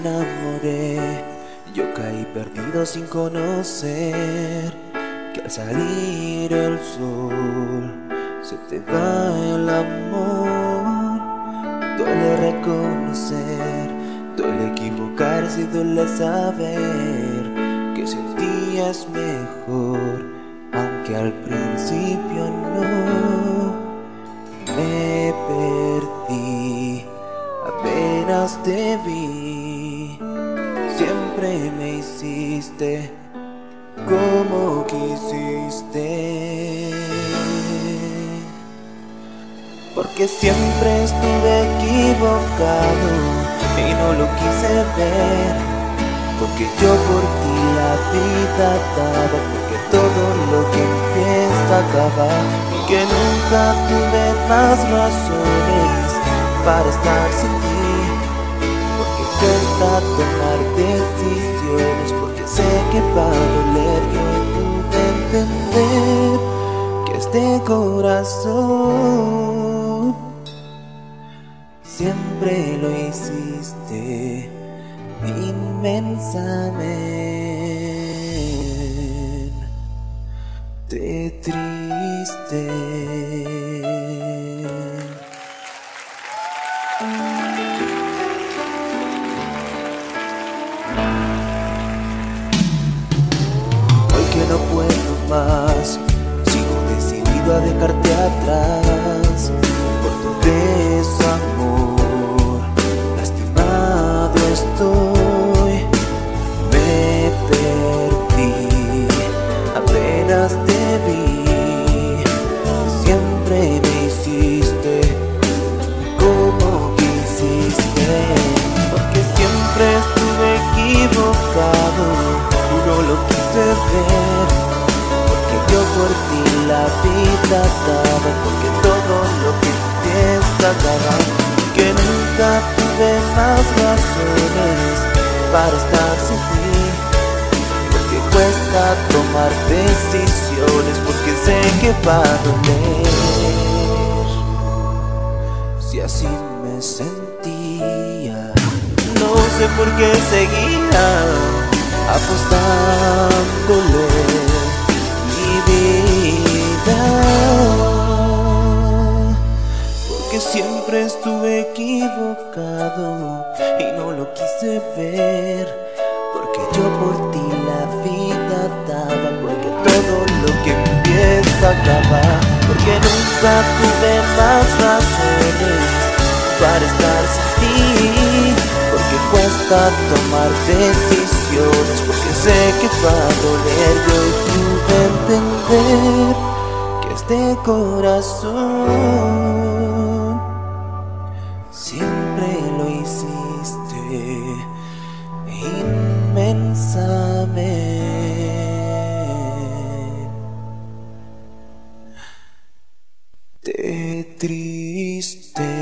enamoré, yo caí perdido sin conocer que al salir el sol se te va el amor. Duele reconocer, duele equivocarse y duele saber que sentías mejor, aunque al principio no. Me perdí, apenas te vi, siempre me hiciste como quisiste. Porque siempre estuve equivocado y no lo quise ver. Porque yo por ti la vida daba, porque todo lo que empieza acaba. Y que nunca tuve más razones para estar sin ti. Cuesta tomar decisiones, porque sé que va a doler. Yo entender que este corazón siempre lo hiciste inmensamente por tu desamor. Lastimado estoy, me perdí, apenas te vi. Siempre me hiciste como quisiste, porque siempre estuve equivocado no lo quise ver. Por ti la vida daba, porque todo lo que empieza acaba, que nunca tuve más razones para estar sin ti. Porque cuesta tomar decisiones, porque sé que va a doler. Si así me sentía, no sé por qué seguía apostándole equivocado y no lo quise ver. Porque yo por ti la vida daba, porque todo lo que empieza acaba. Porque nunca tuve más razones para estar sin ti. Porque cuesta tomar decisiones, porque sé que va a doler. Yo pude entender que este corazón triste.